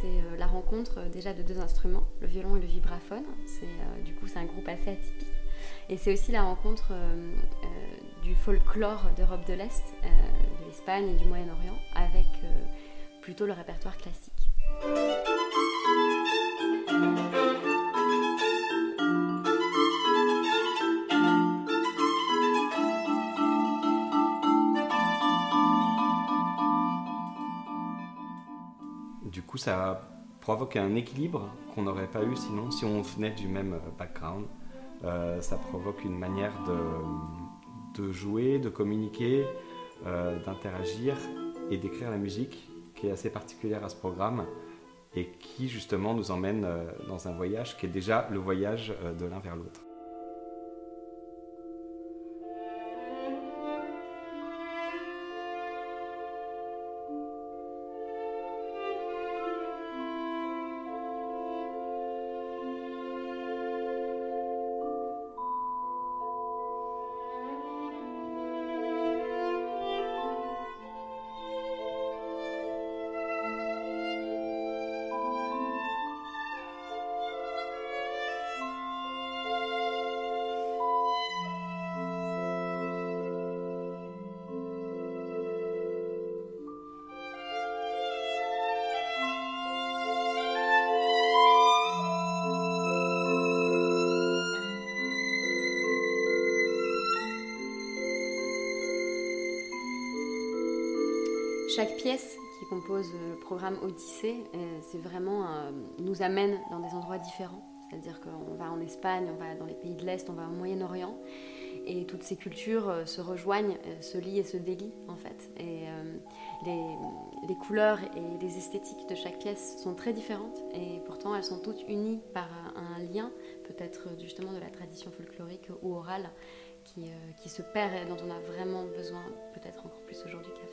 c'est la rencontre déjà de deux instruments, le violon et le vibraphone. C'est du coup c'est un groupe assez atypique. Et c'est aussi la rencontre du folklore d'Europe de l'Est, de l'Espagne et du Moyen-Orient, avec plutôt le répertoire classique. Du coup, ça provoque un équilibre qu'on n'aurait pas eu sinon si on venait du même euh, background. Euh, ça provoque une manière de, jouer, de communiquer, euh, d'interagir et d'écrire la musique qui est assez particulière à ce programme et qui justement nous emmène dans un voyage qui est déjà le voyage de l'un vers l'autre. Chaque pièce qui compose le programme Odyssée, euh, c'est vraiment euh, nous amène dans des endroits différents. C'est-à-dire qu'on va en Espagne, on va dans les pays de l'Est, on va au Moyen-Orient, et toutes ces cultures euh, se rejoignent, se lient et se délient en fait. Et les, couleurs et les esthétiques de chaque pièce sont très différentes, et pourtant elles sont toutes unies par un lien, peut-être justement de la tradition folklorique ou orale, qui, qui se perd et dont on a vraiment besoin, peut-être encore plus aujourd'hui qu'à